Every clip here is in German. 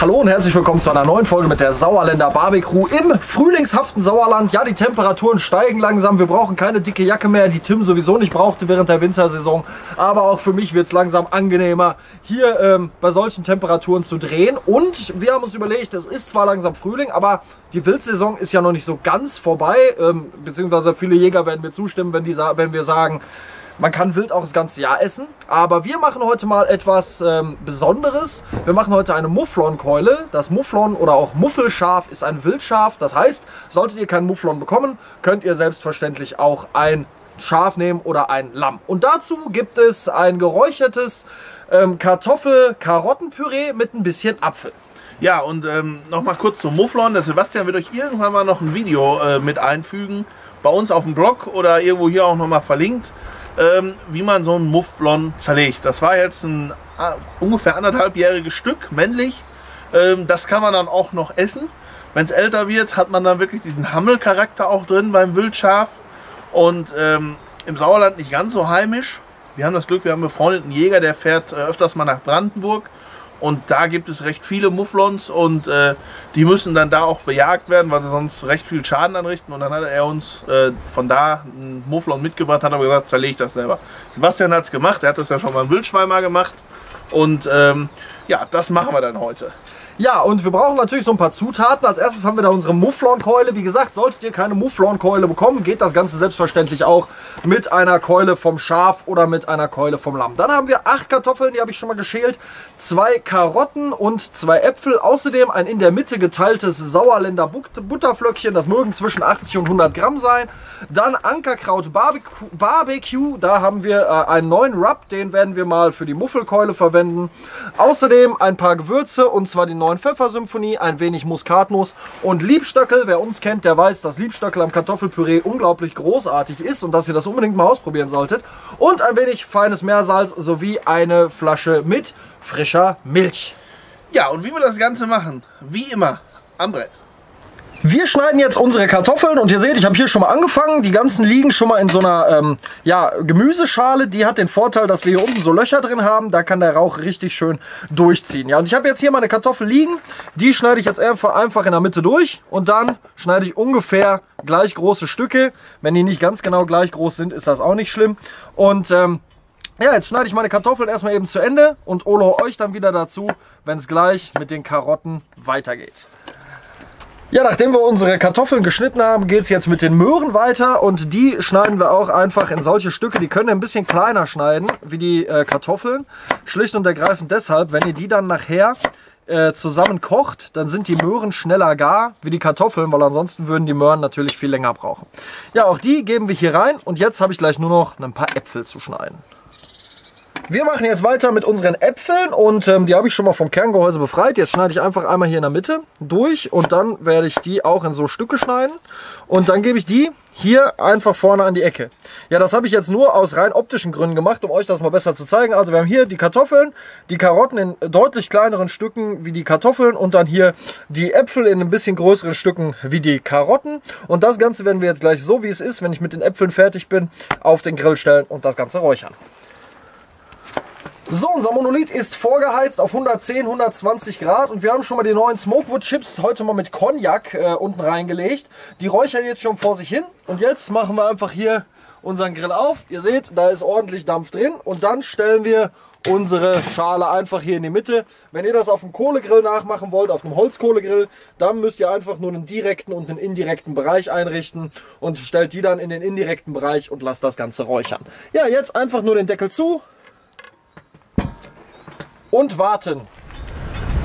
Hallo und herzlich willkommen zu einer neuen Folge mit der Sauerländer Barbecue im frühlingshaften Sauerland. Ja, die Temperaturen steigen langsam. Wir brauchen keine dicke Jacke mehr, die Tim sowieso nicht brauchte während der Wintersaison. Aber auch für mich wird es langsam angenehmer, hier ähm, bei solchen Temperaturen zu drehen. Und wir haben uns überlegt, es ist zwar langsam Frühling, aber die Wildsaison ist ja noch nicht so ganz vorbei. Ähm, beziehungsweise viele Jäger werden mir zustimmen, wenn, die, wenn wir sagen, man kann Wild auch das ganze Jahr essen, aber wir machen heute mal etwas ähm, Besonderes. Wir machen heute eine Mufflonkeule. Das Mufflon oder auch Muffelschaf ist ein Wildschaf. Das heißt, solltet ihr keinen Mufflon bekommen, könnt ihr selbstverständlich auch ein Schaf nehmen oder ein Lamm. Und dazu gibt es ein geräuchertes ähm, Kartoffel-Karottenpüree mit ein bisschen Apfel. Ja, und ähm, nochmal kurz zum Mufflon. Der Sebastian wird euch irgendwann mal noch ein Video äh, mit einfügen. Bei uns auf dem Blog oder irgendwo hier auch nochmal verlinkt ähm, wie man so ein Mufflon zerlegt. Das war jetzt ein uh, ungefähr anderthalbjähriges Stück, männlich. Ähm, das kann man dann auch noch essen. Wenn es älter wird, hat man dann wirklich diesen Hammelcharakter auch drin beim Wildschaf. Und ähm, im Sauerland nicht ganz so heimisch. Wir haben das Glück, wir haben einen befreundeten Jäger, der fährt äh, öfters mal nach Brandenburg und da gibt es recht viele Mufflons und äh, die müssen dann da auch bejagt werden, weil sie sonst recht viel Schaden anrichten. Und dann hat er uns äh, von da einen Mufflon mitgebracht, hat aber gesagt, zerlege ich das selber. Sebastian hat es gemacht, er hat das ja schon mal im Wildschweimer gemacht. Und ähm, ja, das machen wir dann heute. Ja, und wir brauchen natürlich so ein paar Zutaten. Als erstes haben wir da unsere Mufflon-Keule. Wie gesagt, solltet ihr keine Mufflon-Keule bekommen, geht das Ganze selbstverständlich auch mit einer Keule vom Schaf oder mit einer Keule vom Lamm. Dann haben wir acht Kartoffeln, die habe ich schon mal geschält, zwei Karotten und zwei Äpfel. Außerdem ein in der Mitte geteiltes Sauerländer Butterflöckchen, das mögen zwischen 80 und 100 Gramm sein. Dann Ankerkraut Barbecue, Barbecue. da haben wir äh, einen neuen Rub, den werden wir mal für die Muffelkeule verwenden. Außerdem ein paar Gewürze und zwar die neuen Pfeffersymphonie, ein wenig Muskatnuss und Liebstöckel. Wer uns kennt, der weiß, dass Liebstöckel am Kartoffelpüree unglaublich großartig ist und dass ihr das unbedingt mal ausprobieren solltet. Und ein wenig feines Meersalz sowie eine Flasche mit frischer Milch. Ja, und wie wir das Ganze machen, wie immer am Brett. Wir schneiden jetzt unsere Kartoffeln und ihr seht, ich habe hier schon mal angefangen. Die ganzen liegen schon mal in so einer ähm, ja, Gemüseschale. Die hat den Vorteil, dass wir hier unten so Löcher drin haben. Da kann der Rauch richtig schön durchziehen. Ja, und ich habe jetzt hier meine Kartoffel liegen. Die schneide ich jetzt einfach, in der Mitte durch und dann schneide ich ungefähr gleich große Stücke. Wenn die nicht ganz genau gleich groß sind, ist das auch nicht schlimm. Und ähm, ja, jetzt schneide ich meine Kartoffeln erstmal eben zu Ende und hole euch dann wieder dazu, wenn es gleich mit den Karotten weitergeht. Ja, nachdem wir unsere Kartoffeln geschnitten haben, geht es jetzt mit den Möhren weiter und die schneiden wir auch einfach in solche Stücke. Die können ein bisschen kleiner schneiden wie die äh, Kartoffeln. Schlicht und ergreifend deshalb, wenn ihr die dann nachher äh, zusammen kocht, dann sind die Möhren schneller gar wie die Kartoffeln, weil ansonsten würden die Möhren natürlich viel länger brauchen. Ja, auch die geben wir hier rein und jetzt habe ich gleich nur noch ein paar Äpfel zu schneiden. Wir machen jetzt weiter mit unseren Äpfeln und ähm, die habe ich schon mal vom Kerngehäuse befreit. Jetzt schneide ich einfach einmal hier in der Mitte durch und dann werde ich die auch in so Stücke schneiden. Und dann gebe ich die hier einfach vorne an die Ecke. Ja, das habe ich jetzt nur aus rein optischen Gründen gemacht, um euch das mal besser zu zeigen. Also wir haben hier die Kartoffeln, die Karotten in deutlich kleineren Stücken wie die Kartoffeln und dann hier die Äpfel in ein bisschen größeren Stücken wie die Karotten. Und das Ganze werden wir jetzt gleich so, wie es ist, wenn ich mit den Äpfeln fertig bin, auf den Grill stellen und das Ganze räuchern. So, unser Monolith ist vorgeheizt auf 110, 120 Grad und wir haben schon mal die neuen Smokewood Chips heute mal mit Cognac äh, unten reingelegt. Die räuchern jetzt schon vor sich hin und jetzt machen wir einfach hier unseren Grill auf. Ihr seht, da ist ordentlich Dampf drin und dann stellen wir unsere Schale einfach hier in die Mitte. Wenn ihr das auf dem Kohlegrill nachmachen wollt, auf einem Holzkohlegrill, dann müsst ihr einfach nur einen direkten und einen indirekten Bereich einrichten und stellt die dann in den indirekten Bereich und lasst das Ganze räuchern. Ja, jetzt einfach nur den Deckel zu, und warten.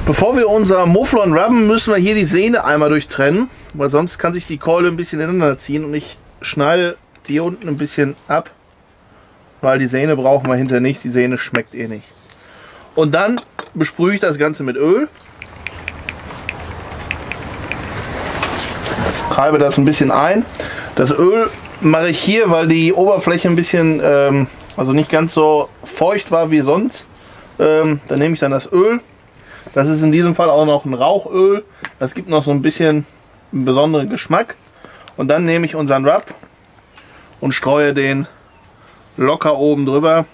Bevor wir unser Mufflon rubben, müssen wir hier die Sehne einmal durchtrennen, weil sonst kann sich die Keule ein bisschen ineinander ziehen und ich schneide die unten ein bisschen ab, weil die Sehne brauchen wir hinter nicht, die Sehne schmeckt eh nicht. Und dann besprühe ich das Ganze mit Öl. Reibe das ein bisschen ein. Das Öl mache ich hier, weil die Oberfläche ein bisschen, ähm, also nicht ganz so feucht war wie sonst. Ähm, dann nehme ich dann das Öl. Das ist in diesem Fall auch noch ein Rauchöl. Das gibt noch so ein bisschen einen besonderen Geschmack. Und dann nehme ich unseren Rub und streue den locker oben drüber.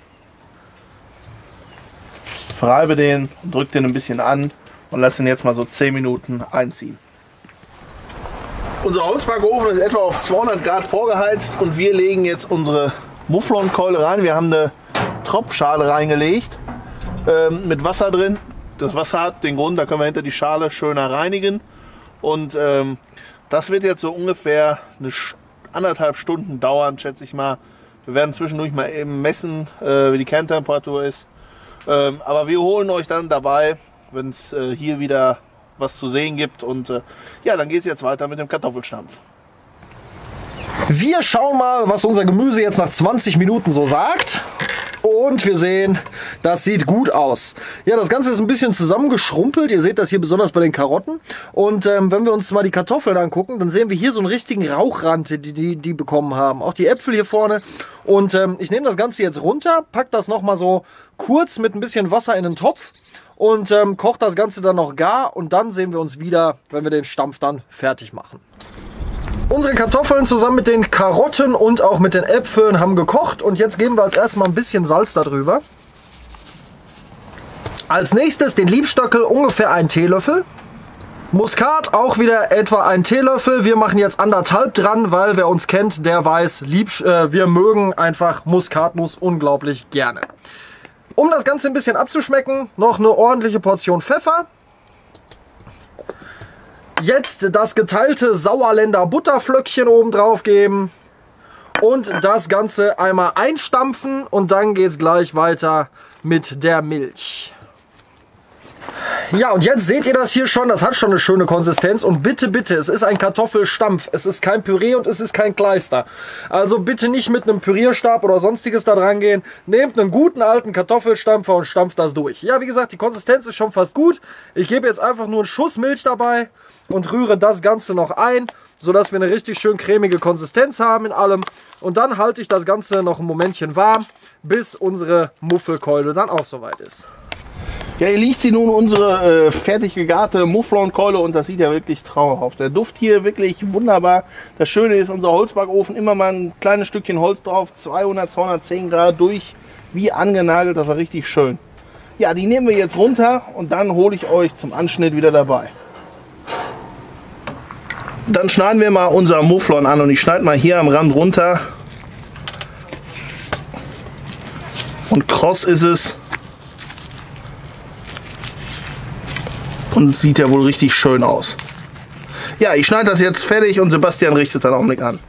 Verreibe den, drücke den ein bisschen an und lasse ihn jetzt mal so 10 Minuten einziehen. Unser Holzbackofen ist etwa auf 200 Grad vorgeheizt und wir legen jetzt unsere Mufflonkeule rein. Wir haben eine Tropfschale reingelegt ähm, mit Wasser drin. Das Wasser hat den Grund, da können wir hinter die Schale schöner reinigen. Und ähm, das wird jetzt so ungefähr eine anderthalb Stunden dauern, schätze ich mal. Wir werden zwischendurch mal eben messen, äh, wie die Kerntemperatur ist. Ähm, aber wir holen euch dann dabei, wenn es äh, hier wieder was zu sehen gibt. Und äh, ja, dann geht es jetzt weiter mit dem Kartoffelstampf. Wir schauen mal, was unser Gemüse jetzt nach 20 Minuten so sagt. Und wir sehen, das sieht gut aus. Ja, das Ganze ist ein bisschen zusammengeschrumpelt. Ihr seht das hier besonders bei den Karotten. Und ähm, wenn wir uns mal die Kartoffeln angucken, dann sehen wir hier so einen richtigen Rauchrand, die die, die bekommen haben. Auch die Äpfel hier vorne. Und ähm, ich nehme das Ganze jetzt runter, pack das nochmal so kurz mit ein bisschen Wasser in den Topf und ähm, kocht das Ganze dann noch gar. Und dann sehen wir uns wieder, wenn wir den Stampf dann fertig machen. Unsere Kartoffeln zusammen mit den Karotten und auch mit den Äpfeln haben gekocht und jetzt geben wir als erstes mal ein bisschen Salz darüber. Als nächstes den Liebstöckel ungefähr einen Teelöffel. Muskat auch wieder etwa ein Teelöffel. Wir machen jetzt anderthalb dran, weil wer uns kennt, der weiß, lieb, äh, wir mögen einfach Muskatnuss unglaublich gerne. Um das Ganze ein bisschen abzuschmecken, noch eine ordentliche Portion Pfeffer. Jetzt das geteilte Sauerländer Butterflöckchen oben drauf geben. Und das Ganze einmal einstampfen und dann geht es gleich weiter mit der Milch. Ja, und jetzt seht ihr das hier schon, das hat schon eine schöne Konsistenz. Und bitte, bitte, es ist ein Kartoffelstampf. Es ist kein Püree und es ist kein Kleister. Also bitte nicht mit einem Pürierstab oder sonstiges da dran gehen. Nehmt einen guten alten Kartoffelstampfer und stampft das durch. Ja, wie gesagt, die Konsistenz ist schon fast gut. Ich gebe jetzt einfach nur einen Schuss Milch dabei und rühre das Ganze noch ein, sodass wir eine richtig schön cremige Konsistenz haben in allem. Und dann halte ich das Ganze noch ein Momentchen warm, bis unsere Muffelkeule dann auch soweit ist. Ja, hier liegt sie nun unsere äh, fertig gegarte Mufflonkeule und das sieht ja wirklich traumhaft. Der Duft hier wirklich wunderbar. Das Schöne ist, unser Holzbackofen immer mal ein kleines Stückchen Holz drauf, 200, 210 Grad durch, wie angenagelt, das war richtig schön. Ja, die nehmen wir jetzt runter und dann hole ich euch zum Anschnitt wieder dabei. Dann schneiden wir mal unser Mufflon an und ich schneide mal hier am Rand runter. Und kross ist es. Und sieht ja wohl richtig schön aus. Ja, ich schneide das jetzt fertig und Sebastian richtet dann auch mit an.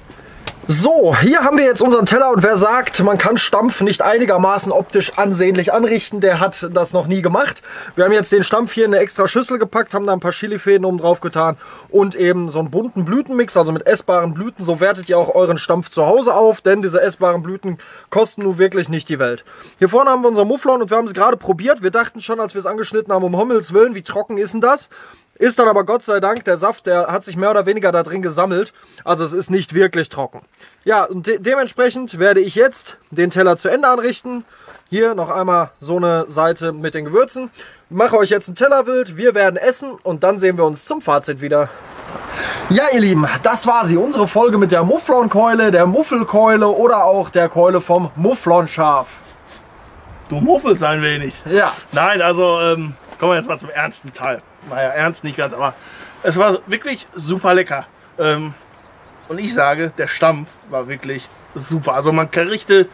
So, hier haben wir jetzt unseren Teller und wer sagt, man kann Stampf nicht einigermaßen optisch ansehnlich anrichten, der hat das noch nie gemacht. Wir haben jetzt den Stampf hier in eine extra Schüssel gepackt, haben da ein paar Chilifäden oben drauf getan und eben so einen bunten Blütenmix, also mit essbaren Blüten. So wertet ihr auch euren Stampf zu Hause auf, denn diese essbaren Blüten kosten nun wirklich nicht die Welt. Hier vorne haben wir unser Mufflon und wir haben es gerade probiert. Wir dachten schon, als wir es angeschnitten haben, um Hommels Willen, wie trocken ist denn das? Ist dann aber Gott sei Dank, der Saft, der hat sich mehr oder weniger da drin gesammelt. Also es ist nicht wirklich trocken. Ja, und de dementsprechend werde ich jetzt den Teller zu Ende anrichten. Hier noch einmal so eine Seite mit den Gewürzen. Ich mache euch jetzt ein Tellerwild, wir werden essen und dann sehen wir uns zum Fazit wieder. Ja, ihr Lieben, das war sie. Unsere Folge mit der Mufflonkeule, der Muffelkeule oder auch der Keule vom Mufflonschaf. Du muffelst ein wenig. Ja. Nein, also ähm, kommen wir jetzt mal zum ernsten Teil. Naja, ernst nicht ganz, aber es war wirklich super lecker. Ähm, und ich sage, der Stampf war wirklich super. Also man karichte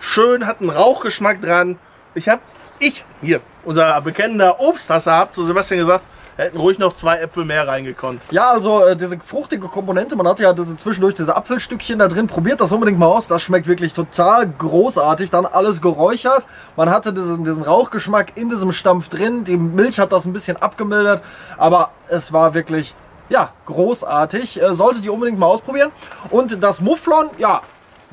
schön, hat einen Rauchgeschmack dran. Ich habe, ich, hier, unser bekennender Obsthasser, habe zu Sebastian gesagt, hätten ruhig noch zwei Äpfel mehr reingekonnt. Ja, also äh, diese fruchtige Komponente, man hat ja diese zwischendurch diese Apfelstückchen da drin. Probiert das unbedingt mal aus. Das schmeckt wirklich total großartig. Dann alles geräuchert. Man hatte diesen, diesen Rauchgeschmack in diesem Stampf drin. Die Milch hat das ein bisschen abgemildert. Aber es war wirklich, ja, großartig. Äh, solltet ihr unbedingt mal ausprobieren. Und das Mufflon, ja,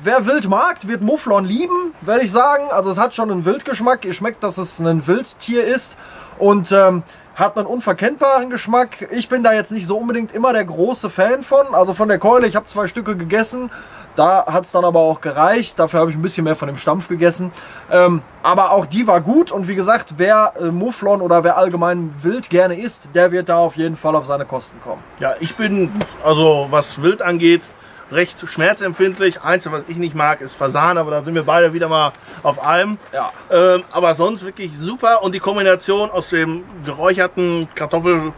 Wer Wild mag, wird Mufflon lieben, werde ich sagen. Also es hat schon einen Wildgeschmack. Ihr schmeckt, dass es ein Wildtier ist. Und ähm, hat einen unverkennbaren Geschmack. Ich bin da jetzt nicht so unbedingt immer der große Fan von. Also von der Keule, ich habe zwei Stücke gegessen. Da hat es dann aber auch gereicht. Dafür habe ich ein bisschen mehr von dem Stampf gegessen. Ähm, aber auch die war gut. Und wie gesagt, wer äh, Mufflon oder wer allgemein Wild gerne isst, der wird da auf jeden Fall auf seine Kosten kommen. Ja, ich bin, also was Wild angeht, recht schmerzempfindlich. Einzige, was ich nicht mag, ist Fasan, aber da sind wir beide wieder mal auf einem. Ja. Ähm, aber sonst wirklich super und die Kombination aus dem geräucherten Kartoffel,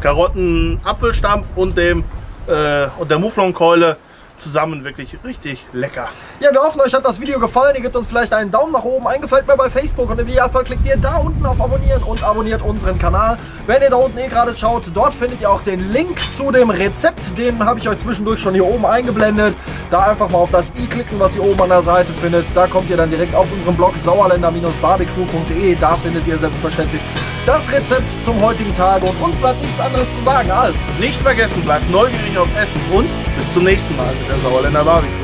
Karotten, Apfelstampf und dem äh, und der Mouflonkeule zusammen wirklich richtig lecker. Ja, wir hoffen, euch hat das Video gefallen. Ihr gebt uns vielleicht einen Daumen nach oben, ein gefällt mir bei Facebook und im Idealfall klickt ihr da unten auf Abonnieren und abonniert unseren Kanal. Wenn ihr da unten eh gerade schaut, dort findet ihr auch den Link zu dem Rezept. Den habe ich euch zwischendurch schon hier oben eingeblendet. Da einfach mal auf das i klicken, was ihr oben an der Seite findet. Da kommt ihr dann direkt auf unseren Blog sauerländer-barbecue.de. Da findet ihr selbstverständlich das Rezept zum heutigen Tag und uns bleibt nichts anderes zu sagen als Nicht vergessen, bleibt neugierig auf Essen und bis zum nächsten Mal mit der Sauerländer Barbecue.